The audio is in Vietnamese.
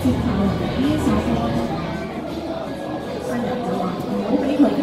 之後呢首歌咧，新人就話唔好俾佢睇。